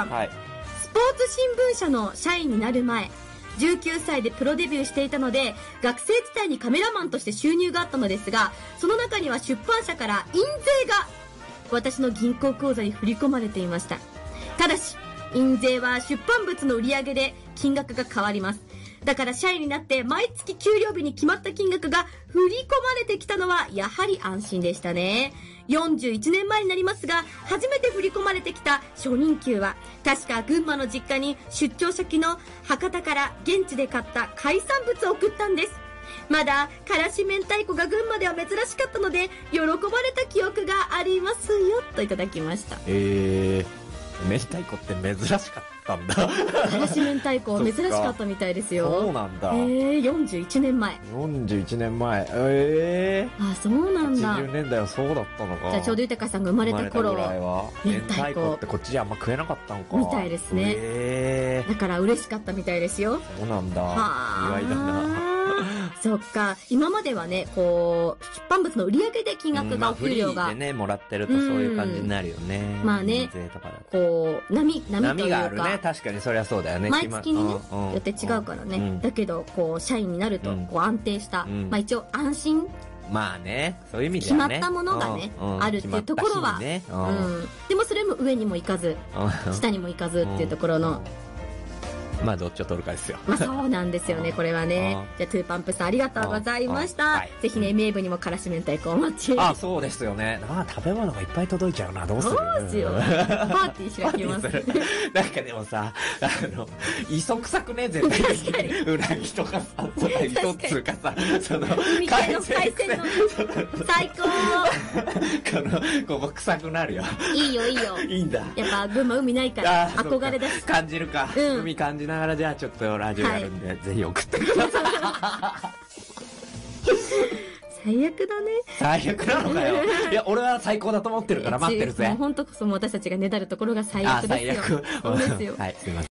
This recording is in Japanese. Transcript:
さん。はい。スポーツ新聞社の社員になる前、19歳でプロデビューしていたので、学生時代にカメラマンとして収入があったのですが、その中には出版社から印税が、私の銀行口座に振り込まれていました。ただし、印税は出版物の売り上げで金額が変わります。だから社員になって毎月給料日に決まった金額が振り込まれてきたのはやはり安心でしたね。41年前になりますが、初めて振り込まれてきた初任給は、確か群馬の実家に出張先の博多から現地で買った海産物を送ったんです。まだ、からし明太子が群馬では珍しかったので、喜ばれた記憶がありますよ、といただきました。えー、明太子って珍しかったんだ。からし明太子珍しかったみたいですよ。そうなんだ。えー、41年前。41年前。えあ、そうなー、んだ。80年代はそうだったのか。じゃあちょうど豊さんが生まれた頃は。明明太子ってこっちじゃあんま食えなかったのか。みたいですねえだから嬉しかったみたいですよ。ー、そうなんだ。はあ。意外だな。そっか。今まではね、こう、出版物の売り上げで金額が、お給料が。まあフリーで、ね、もらってるとそういう感じになるよね。まあね印税とかだと。こう、波、波と波いうがあるね。か、確かにそりゃそうだよね。毎月にね、よって。違うからね。うん。だけど、こう、社員になるとうん、こう、安定した、うん。まあ一応、安心、まあね、そういう意味で決ま。ったものがね、うん。うん。あるっていうところは、ね。ううん。ん。でもそれも上にも行かず、うん。下にも行かずっていうところの、まあどっちを取るかですよ。まあそうなんですよね、これはね。じゃあ、トゥーパンプさんありがとうございましうんたはい。ぜひね、名部にもからし明太子お待ち。あ、そうですよね。あ食べ物がいっぱい届いちゃうな。どうする？そうですよ。パーティー開きます。なんかでもさ、あの、磯臭くね、絶対に。うなぎとかさ、その一つかさ、その、海系の海鮮の最高この、ここ臭くなるよ。いいよいいよ。いいんだ。やっぱ群馬海ないからあーそうか憧れだし。感じるか、うん海感じながらじゃあちょっとラジオやるんで、ぜひ送ってください。最悪だね。最悪なのかよ。いや、俺は最高だと思ってるから待ってるぜ。本当こそもう私たちがねだるところが最あ、悪ですよ。最悪。そうですよ。はい、すいません。